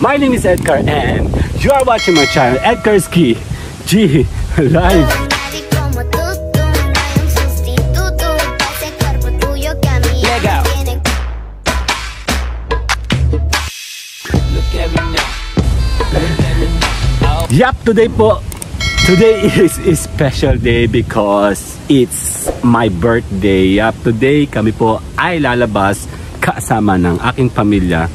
My name is Edgar and you are watching my channel, Edgar's Key G Live. Yup, today po, today is a special day because it's my birthday. Yup, today kami po ay lalabas kasama ng aking pamilya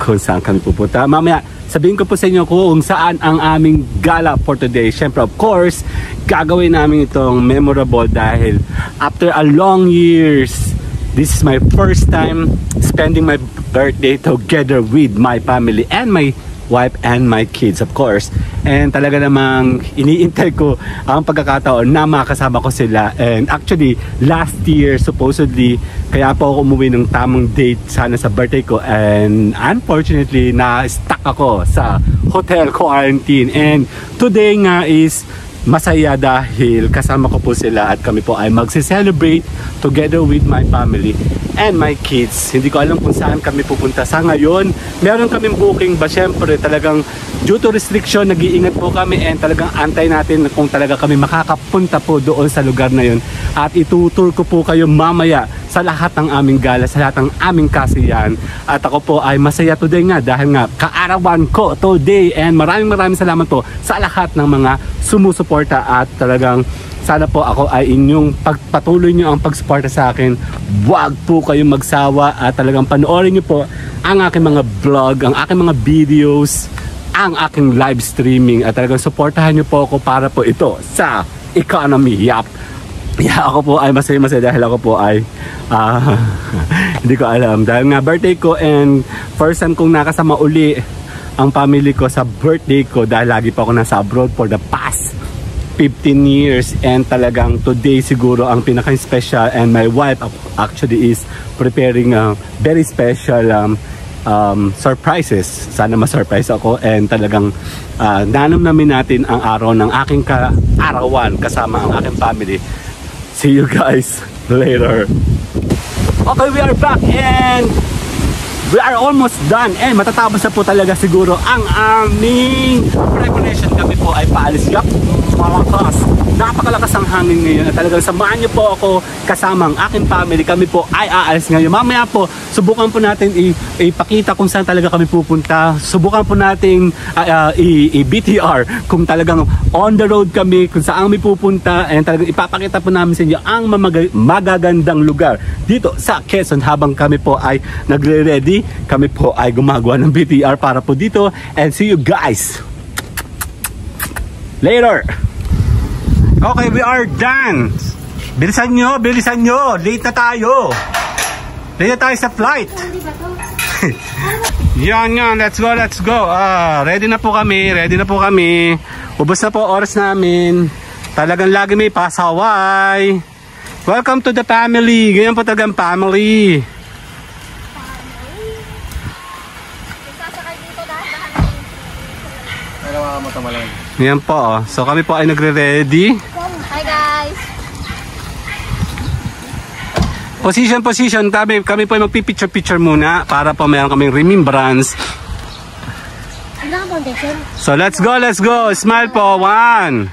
kung saan kami pupunta. Mamaya, sabihin ko po sa inyo kung saan ang aming gala for today. Siyempre, of course, gagawin namin itong memorable dahil after a long years, this is my first time spending my birthday together with my family and my wife and my kids of course. And talaga namang iniintay ko ang pagkakataon na makasama ko sila. And actually last year supposedly kaya po ako umuwi ng tamang date sana sa birthday ko. And unfortunately na stuck ako sa hotel quarantine. And today nga is masaya dahil kasama ko po sila at kami po ay magse-celebrate together with my family and my kids. Hindi ko alam kung saan kami pupunta sa ngayon. Meron kaming booking ba syempre talagang due to restriction nag-iingat po kami and talagang antay natin kung talaga kami makakapunta po doon sa lugar na yun at itutur ko po kayo mamaya sa lahat ng aming gala, sa lahat ng aming kasiyahan. At ako po ay masaya today nga dahil nga kaarawan ko today and maraming maraming salamat po sa lahat ng mga sumusuporta at talagang sana po ako ay inyong pagpatuloy nyo ang pagsuporta sa akin. Huwag po kayong magsawa at talagang panoorin nyo po ang aking mga vlog, ang aking mga videos, ang aking live streaming at talagang suportahan nyo po ako para po ito sa economy. Yap. Yeah, ako po ay masaya masaya dahil ako po ay ah, hindi ko alam dahil nga birthday ko and first time kong nakasama uli ang family ko sa birthday ko dahil lagi pa ako nasa abroad for the past 15 years and talagang today siguro ang pinaka-special and my wife actually is preparing a very special um, um, surprises. Sana ma-surprise ako and talagang uh, namin natin ang araw ng aking kaarawan kasama ang aking family. See you guys later. Okay, we are back and we are almost done. And matatapos na po talaga siguro ang aming preparation. Kami po ay paalis. Yap malakas. Napakalakas ang hangin ngayon at talagang samahan niyo po ako kasama ang aking family. Kami po ay aalis ngayon. Mamaya po subukan po natin ipakita kung saan talaga kami pupunta. Subukan po natin uh, i- i-BTR kung talagang on the road kami kung saan kami pupunta. And talagang ipapakita po namin sa inyo ang magagandang lugar. Dito sa Quezon habang kami po ay nagre-ready kami po ay gumagawa ng BTR para po dito. And see you guys later okay we are done. Bilisan nyo bilisan nyo. Late na tayo. Late na tayo sa flight. Yan yan. Let's go let's go. Ah, ready na po kami ready na po kami. Ubos na po oras namin. Talagang lagi may pasaway. Welcome to the family. Ganyan po talagang family yan po oh. so kami po ay nagre-ready Hi guys! Position, position. Kami, kami po ay magpipicture-picture muna para po meron kaming remembrance. Ang? So, let's go, let's go. Smile po. One,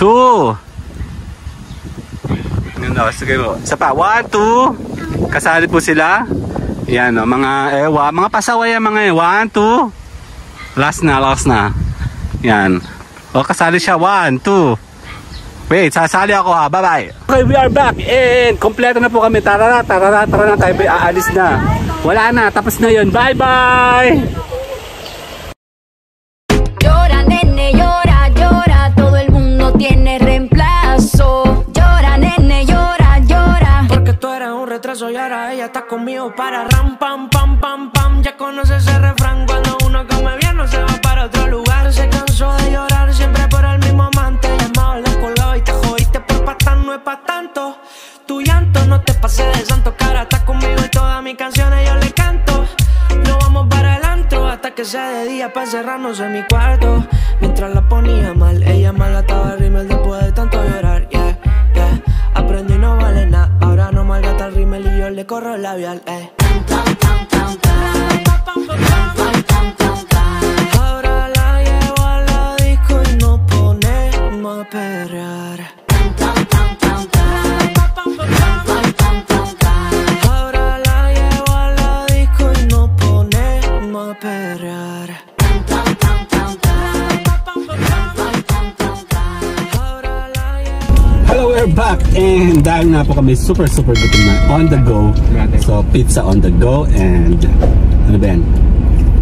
two. Yan o, sige po. Isa pa. One, two. Kasali po sila. Yan o, mga ewa. Mga pasaway yan mga eh. One, two. Last na, last na. Yan. O, kasali siya. One, two. Wait, sasali ako ha. Bye-bye. Okay, we are back. And kompleto na po kami. Tara na, tara na. Tayo ba aalis na. Wala na, tapos na yun. Bye-bye! Llora, nene, llora, llora, todo el mundo tiene reemplazo. Llora, nene, llora, llora. Porque tú eres un retraso y ahora ella está conmigo para ram, pam, pam, pam, pam. Ya conoces ese refrán cuando para encerrarnos en mi cuarto. Mientras la ponía mal, ella mal ataba el rímel después de tanto llorar. Yeah, yeah. Aprendí no vale nada, ahora no malgata el rímel y yo le corro el labial. Eh. Ahora la llevo a disco y no ponemos a perrear. We're back! And dahil nga po kami super super gutom na on the go. So, pizza on the go and ano ba yan?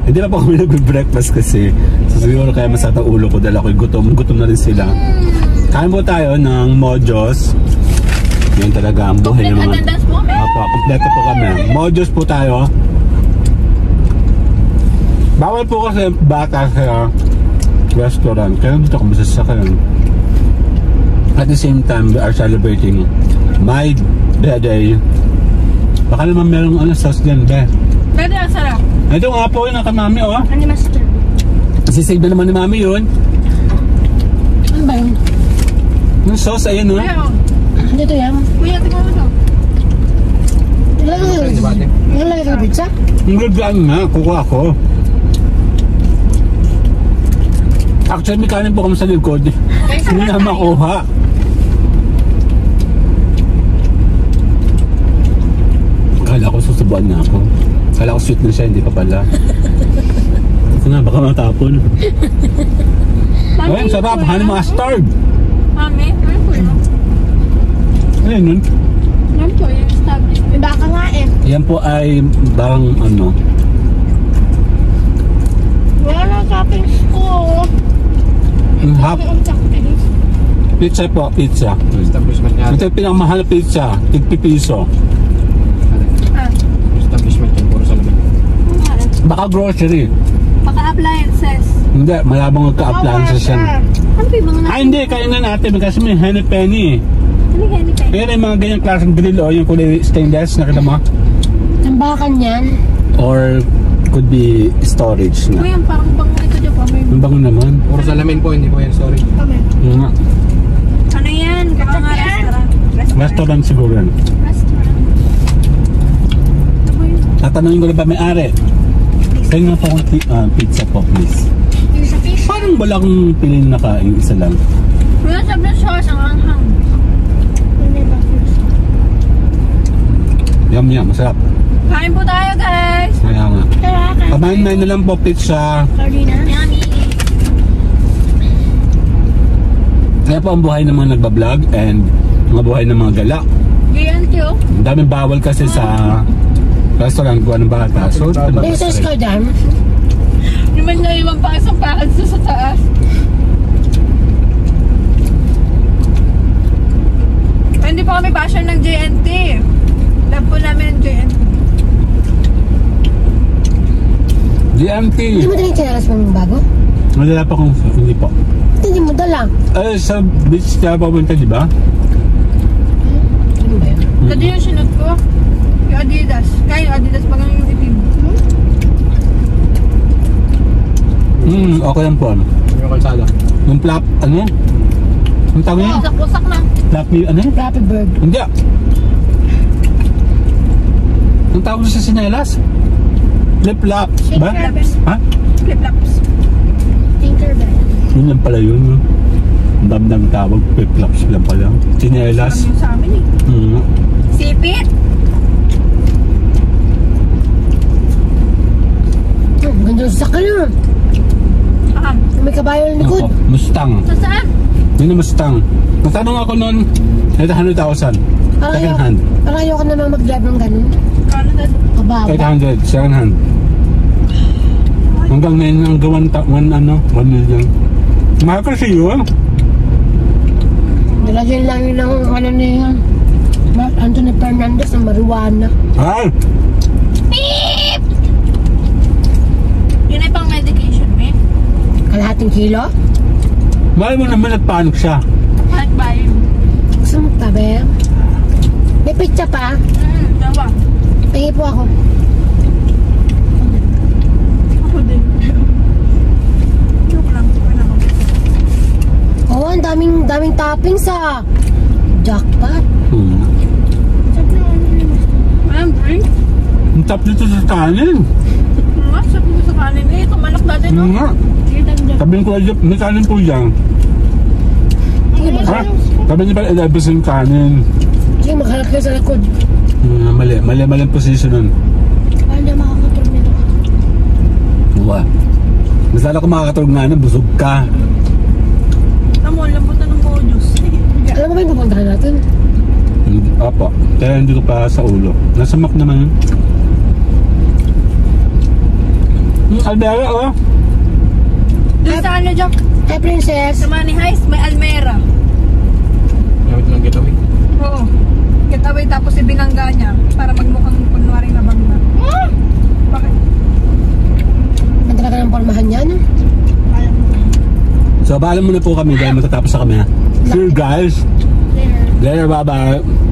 Hindi na po kami nag-breakfast kasi so siguro kaya masata ulo ko dahil ako'y gutom. Gutom na rin sila. Kain po tayo ng Mojos. Yan talaga ang buhay ng mga... Opo, kompleto po kami. Mojos po tayo. Bawal po kasi bata sa restaurant. Kaya dito kami sa sakyan. At the same time, we are celebrating my birthday. Baka naman merong ano, sauce dyan, be. Pwede ang sarap. Ito nga po yun, mami, oh. Ano master? Sisave na naman ni mami yun. Ano ba yun? Yung sauce, ayun, oh. Ayaw. Dito yan. Kuya, tingnan mo to. Ilalagay ko. Ilalagay ko pizza? Ang gagawin nga, kukuha ko. Actually, may kanin po kami sa likod. Hindi na makuha. Susubuan na ako. Kala ko sweet na siya, hindi pa pala. Ito na, baka matapon. Ay, ang sarap. Honey mustard. Mami, ano po yun? Ano yun nun? Yan po, yung establishment. May baka nga eh. Yan po ay bang ano. Wala na toppings ko. Ang hap. Pizza po, pizza. Ito yung pinakamahal na pizza. Tigpipiso. Ah, Establishment yan, puro salamin. Baka grocery. baka appliances. Hindi, malabang magka-appliances yan. Ano ba yung mga Ay, hindi. Kain na natin kasi may henny penny. Ano yung henny penny? Pero yung mga ganyang klaseng grill o yung kulay stainless, nakita mo? Tambakan yan. Or could be storage na. Kuya, parang bango ito dyan po. May... Ang bango naman. Puro salamin po, hindi po yan, sorry. Yun nga. Ano yan? Baka nga restaurant. Restaurant. Siguro yan. Restaurant. Tatanungin ko na ba may are? Kaya nga po akong pi- ah, pizza po, please. Sa fish. Parang wala akong piliin na kain, isa lang. Kuya, sabi ng sauce, ang anghang. Yum yum, masarap. Kain po tayo, guys! Kaya nga. Tara, kain. Pamain na lang po pizza. Cardinas. Yummy! Kaya po ang buhay ng mga nagbablog and mga buhay ng mga gala. GNT, oh. Ang daming bawal kasi sa restaurant ko ng bata. So, sauce ka dyan. Hindi man naiwan pa isang package sa taas. Ay, Hindi pa kami basher ng JNT. Love po namin ang JNT. GMT. Hindi mo chinelas mo yung bago? Madala pa kung hindi po. Hindi mo dala. Eh, sa beach na papunta, di ba? Ano ba yun? Dati yung sinot ko, yung Adidas. Kaya yung Adidas pa yung itim. Hmm, okay lang po. Yung kalsada. Yung flap, ano? Ang tawag niya? Wasak-wasak na. Flappy, ano? Flappy Bird. Hindi. Ang tawag sa sinelas? Flip-flops, ba? Ha? Flip-flops. Tinkerbell. Yun lang pala yun. no? Ang damdam tawag, flip-flops lang pala. Sinelas. Yung sa amin eh. Hmm. Sipit! Oh, ganda sa sakyan. Ah, May kabayo ng likod. Ako, Mustang. sa saan? Yun ang Mustang. Natanong ako noon, ito 100,000. Parang Second hand. parang ayaw ka naman mag-drive ng ganun. Kano na? Kababa. 800, second hand. Hanggang ngayon, hanggang 1, ta- one, ano, 1 million. Mahal kasi yun. Nilagyan lang yun ng ano na yun. Mark Anthony Fernandez ng marijuana. Ay! Yun ay pang medication, eh. Kalahating kilo. Mahal mo naman nagpanik siya. Yun? Gusto mo tabi? May pizza pa. Hmm, dawa. Tingin po ako. Ako din. Joke lang. Oo, ang daming, daming toppings ah. Jackpot. Hmm. Walang drink. Ang tap dito sa kanin. Sabi ko sa kanin eh. Tumalak dati, no? Nga. Sabihin ko, "Ayop, may kanin po. Sige, Ha? maghanap. Sabi niya pala, ilabas yung kanin. Maghanap kayo sa likod. Hmm, mali, mali, mali ang position nun. Niya makakaturog nito? Uwa. Mas lalo ko makakatulog nga na, busog ka. Tamo, lambot na ng bonyos. Alam mo ba yung pupuntahan natin? Hindi, Opo. Kaya hindi ko pa sa ulo. Nasa map naman yun. Hmm, Aldera, oh. Doon sa ano, Jack? Hi, princess. Sa Money Heist, may Almera. Gamit ng getaway. Oo. Getaway tapos ibinangga niya para magmukhang kunwari na bang na. Bakit? Ang talaga ng pormahan niya, no? So, paalam muna po kami dahil matatapos na kami ha. See you guys. Later, bye-bye.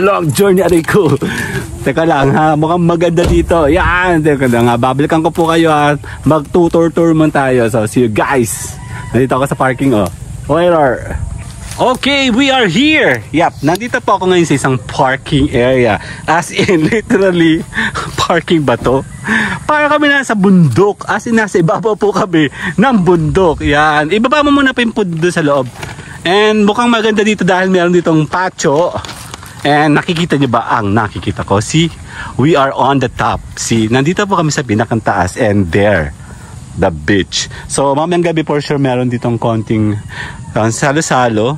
Long journey aray ko. Teka lang ha, mukhang maganda dito. Yan, teka lang ha. Babalikan ko po kayo ha. Mag-tour-tour man tayo. So, see you guys. Nandito ako sa parking oh. Later. Okay, we are here. Yep, nandito po ako ngayon sa isang parking area. As in, literally, parking ba to? Para kami nasa bundok. As in, nasa ibabaw po kami ng bundok. Yan. Ibaba mo muna pa yung sa loob. And mukhang maganda dito dahil meron ditong patio. And nakikita niyo ba ang nakikita ko? See, we are on the top. See, nandito po kami sa pinakang taas and there, the beach. So, mamayang gabi for sure meron ditong konting uh, salo-salo.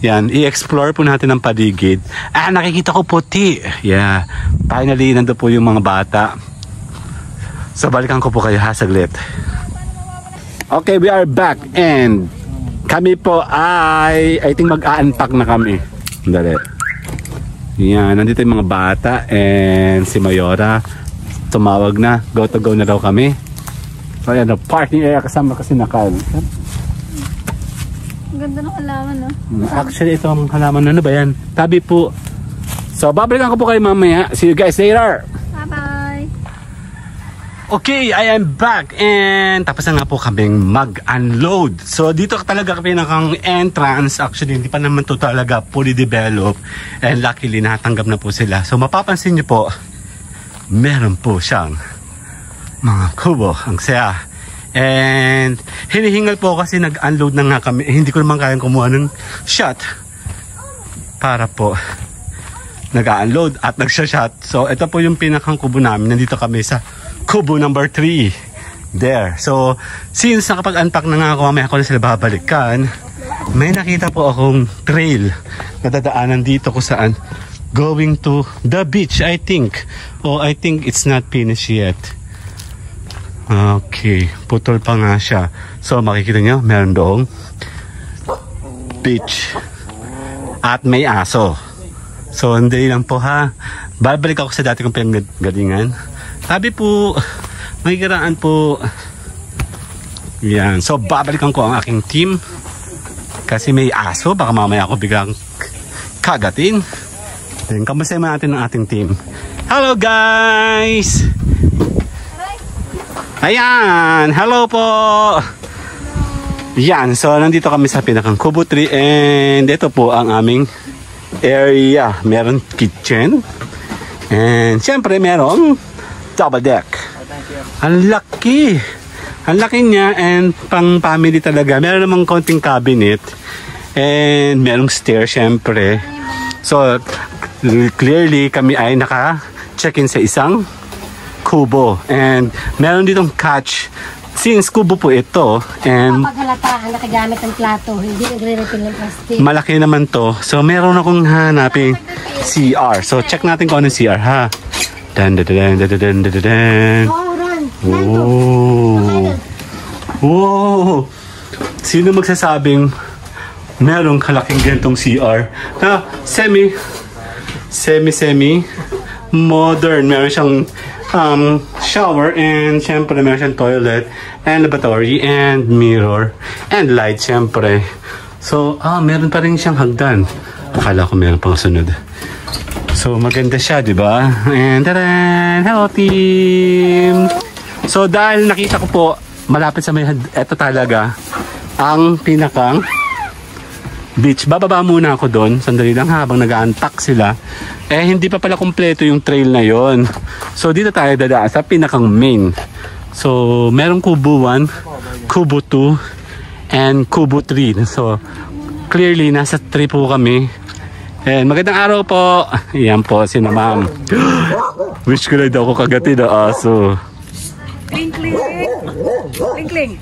Yan, i-explore po natin ang paligid. Ah, nakikita ko puti. Yeah, finally, nando po yung mga bata. So, balikan ko po kayo ha, saglit. Okay, we are back and kami po ay, I think mag-a-unpack na kami. Dali. Yan, nandito yung mga bata and si Mayora tumawag na. Go to go na daw kami. So ayan, parking area kasama kasi na Kyle. Ang ganda ng alaman, no? Actually, itong halaman ano ba yan? Tabi po. So, babalikan ko po kayo mamaya. See you guys later! Okay, I am back and tapos na nga po kaming mag-unload. So dito talaga pinakang entrance. Actually, hindi pa naman to talaga fully developed and luckily natanggap na po sila. So mapapansin niyo po, meron po siyang mga kubo. Ang saya. And hinihingal po kasi nag-unload na nga kami. Eh, hindi ko naman kayang kumuha ng shot para po nag-unload at nag-shot. So ito po yung pinakang kubo namin. Nandito kami sa kubo number 3. There. So, since nakapag-unpack na nga ako, mamaya ko na sila babalikan, may nakita po akong trail na dadaanan dito kung saan going to the beach, I think. Oh, I think it's not finished yet. Okay. Putol pa nga siya. So, makikita nyo, meron doong beach. At may aso. So, hindi lang po ha. Babalik ako sa dati kong pinanggalingan. Sabi po, may garaan po. Yan. So, babalikan ko ang aking team. Kasi may aso. Baka mamaya ako biglang kagatin. Then, kamusta natin ang ating team. Hello guys! Ayan! Hello po! Yan. So, nandito kami sa pinakang Kubo Tree. And ito po ang aming area. Meron kitchen. And syempre meron double deck. Ang laki. Ang laki niya and pang family talaga. Meron namang konting cabinet. And merong stair syempre. So, clearly kami ay naka-check-in sa isang kubo. And meron ditong catch. Since kubo po ito, and Kapag halata ang nakagamit ng plato, hindi nagre-refill ng plastic. malaki naman to. So, meron akong hanapin CR. So, check natin kung anong CR, ha? Dan, dan, dan, dan, dan, dan, dan! Oh. Wow! Sino magsasabing merong kalaking gantong CR na semi semi semi modern. Meron siyang um, shower and syempre meron siyang toilet and lavatory and mirror and light syempre. So ah meron pa rin siyang hagdan. Akala ko meron pang sunod so maganda siya di ba and taran hello team so dahil nakita ko po malapit sa may eto talaga ang pinakang beach. Bababa muna ako doon. Sandali lang habang nag-unpack sila. Eh, hindi pa pala kompleto yung trail na yon. So, dito tayo dadaan sa pinakang main. So, merong Kubo 1, Kubo 2, and Kubo 3. So, clearly, nasa 3 po kami. And magandang araw po. Yan po, si na ma'am. Wish ko na daw ako kagati na aso. Kling, kling. Kling, kling.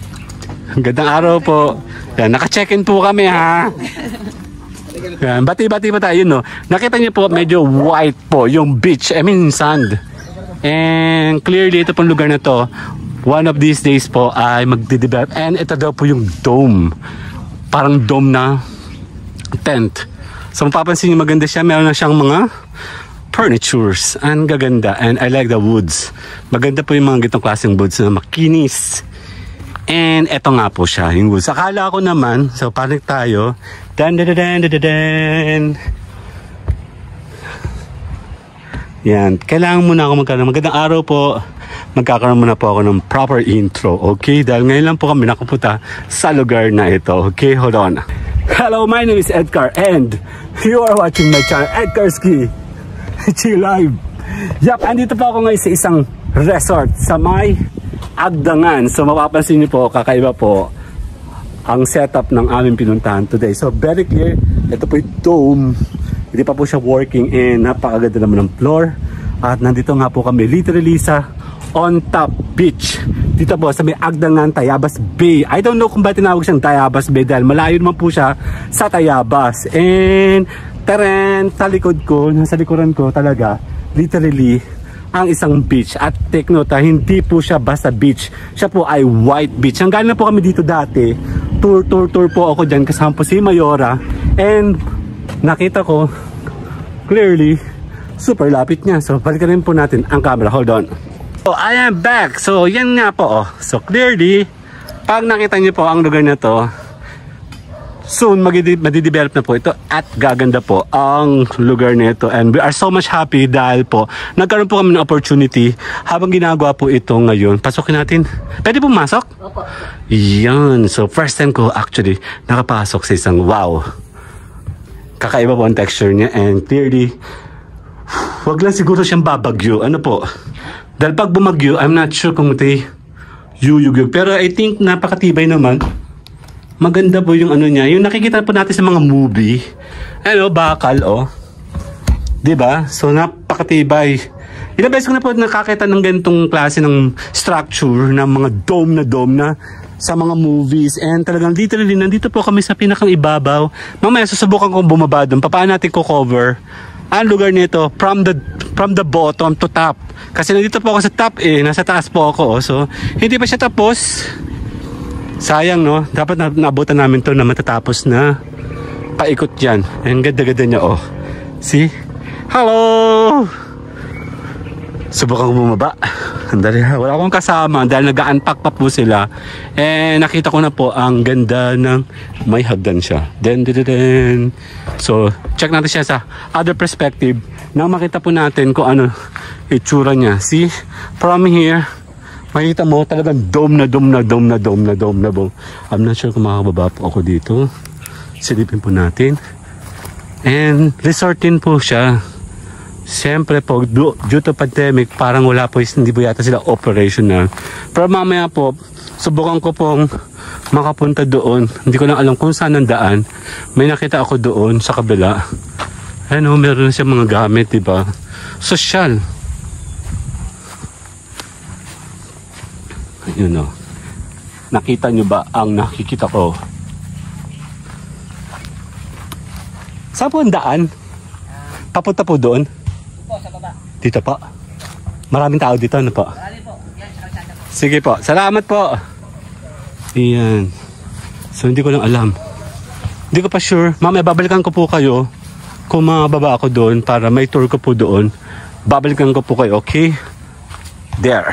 Gandang araw po. Yan, naka-check-in po kami ha. Yan, bati-bati pa tayo no. Nakita niyo po medyo white po yung beach, I mean sand. And clearly ito pong lugar na to, one of these days po ay magde-develop and ito daw po yung dome. Parang dome na tent. So mapapansin niyo maganda siya, meron na siyang mga furnitures. Ang gaganda and I like the woods. Maganda po yung mga gitong klaseng woods na makinis. And eto nga po siya, yung woods. Akala ko naman, so panik tayo. Dan dan dan dan dan. Yan, kailangan muna ako magkaroon. Magandang araw po. Magkakaroon muna po ako ng proper intro, okay? Dahil ngayon lang po kami nakapunta sa lugar na ito, okay? Hold on. Hello, my name is Edgar and you are watching my channel, Edgar Ski. Chill Live. Yap, andito po ako ngayon sa isang resort sa may Agdangan. So mapapansin niyo po, kakaiba po ang setup ng aming pinuntahan today. So very clear, ito po yung dome. Hindi pa po siya working and napakaganda naman ng floor. At nandito nga po kami literally sa on top beach. Dito po sa may Agdangan, Tayabas Bay. I don't know kung ba tinawag siyang Tayabas Bay dahil malayo naman po siya sa Tayabas. And teren, sa likod ko, nasa likuran ko talaga, literally, ang isang beach. At take note, ha, hindi po siya basta beach. Siya po ay white beach. Ang galing na po kami dito dati. Tour, tour, tour po ako dyan kasama po si Mayora. And nakita ko, clearly, super lapit niya. So, balikan rin po natin ang camera. Hold on. So, I am back. So, yan nga po. Oh. So, clearly, pag nakita niyo po ang lugar na to, soon madidevelop na po ito at gaganda po ang lugar nito and we are so much happy dahil po nagkaroon po kami ng opportunity habang ginagawa po ito ngayon pasukin natin pwede po masok? Opo yan so first time ko actually nakapasok sa isang wow kakaiba po ang texture niya and clearly wag lang siguro siyang babagyo ano po dahil pag bumagyo I'm not sure kung ito yuyugyug pero I think napakatibay naman maganda po yung ano niya. Yung nakikita po natin sa mga movie. Ano, bakal, oh. ba? So, napakatibay. Ilang beses ko na po nakakita ng ganitong klase ng structure ng mga dome na dome na sa mga movies and talagang literally nandito po kami sa pinakang ibabaw. Mamaya susubukan kong bumaba doon. Paano natin ko cover ang lugar nito from the from the bottom to top. Kasi nandito po ako sa top eh, nasa taas po ako. oh. So, hindi pa siya tapos. Sayang no, dapat na naabutan namin to na matatapos na paikot dyan. Ang ganda-ganda niya oh. See? Hello! Subukan ko bumaba. Andali ha, wala akong kasama dahil nag-unpack pa po sila. Eh, nakita ko na po ang ganda ng may hagdan siya. Den, den, den. So, check natin siya sa other perspective na makita po natin kung ano itsura niya. See? From here, makikita mo talagang dome na dome na dome na dome na dome na dome. I'm not sure kung makakababa po ako dito. Silipin po natin. And resort din po siya. Siyempre po, du- due to pandemic, parang wala po, hindi po yata sila operational. Pero mamaya po, subukan ko pong makapunta doon. Hindi ko lang alam kung saan ang daan. May nakita ako doon sa kabila. Ano, meron na siya mga gamit, di ba? Social. Yun o. Nakita nyo ba ang nakikita ko? Saan po ang daan? Papunta po doon? Po, sa baba. Dito po. Maraming tao dito, ano po? Dali po. Yan, sa kalsada po. Sige po. Salamat po. Iyan. So, hindi ko lang alam. Hindi ko pa sure. Mamaya babalikan ko po kayo kung mababa ako doon para may tour ko po doon. Babalikan ko po kayo, okay? There.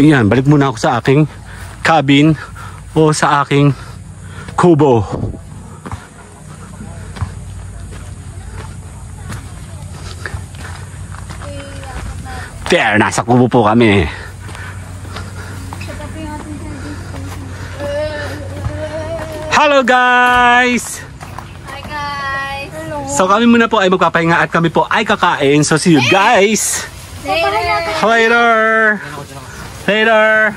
Iyan, balik muna ako sa aking cabin o sa aking kubo. There, nasa kubo po kami. Hello guys! Hi guys! Hello! So kami muna po ay magpapahinga at kami po ay kakain. So see you guys later! Later!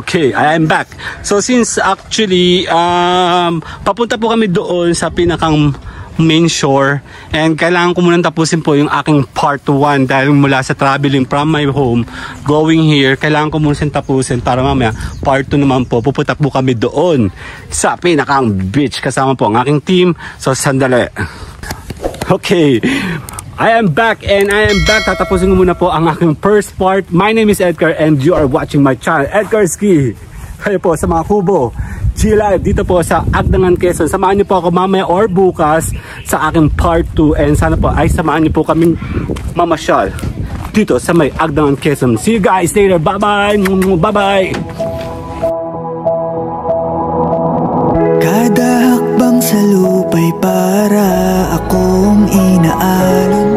Okay, I am back. So since actually um papunta po kami doon sa pinakang main shore and kailangan ko munang tapusin po yung aking part 1 dahil mula sa traveling from my home going here kailangan ko muna siyang tapusin para mamaya part 2 naman po pupunta po kami doon sa pinakang beach kasama po ang aking team so sandali okay I am back and I am back. Tatapusin ko muna po ang aking first part. My name is Edgar and you are watching my channel, Edgar Ski. Kayo po sa mga kubo. G-Live dito po sa Agdangan, Quezon. Samahan niyo po ako mamaya or bukas sa aking part 2 and sana po ay samahan niyo po kaming mamasyal dito sa may Agdangan, Quezon. See you guys later. Bye-bye. Bye-bye. Kada hakbang sa lupay para akong inaalon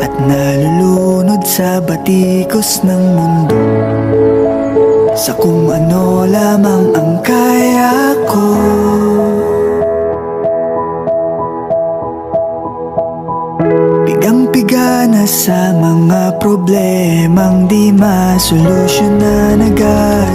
At nalulunod sa batikos ng mundo Sa kung ano lamang ang kaya ko. Pigang-piga na sa mga problemang di masolusyonan agad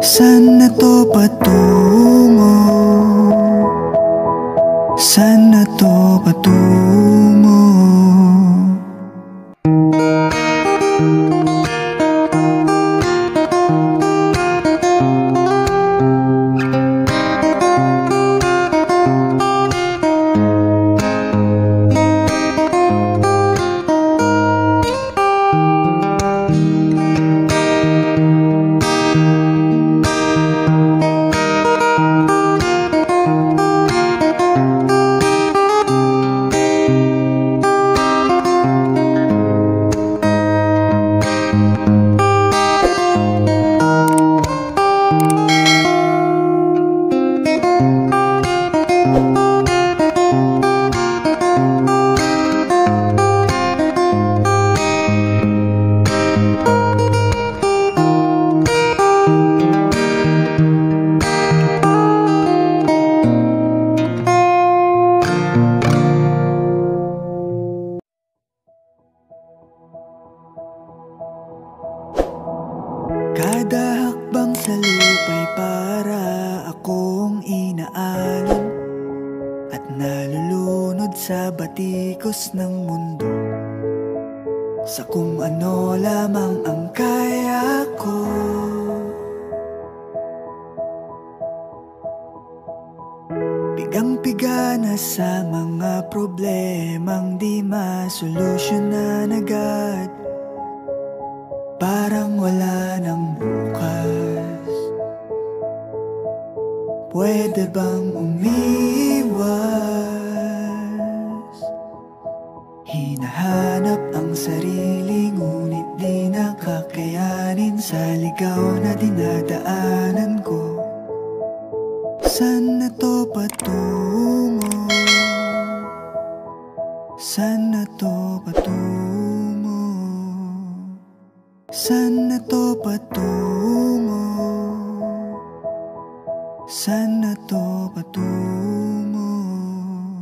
Saan na to patungo? Saan na to patungo? Pigang-piga na sa mga problemang di masolusyonan agad Parang wala nang bukas. Pwede bang umiwas? Hinahanap ang sarili Ngunit di nakakayanin. Sa ligaw na dinadaanan ko Saan na to patungo?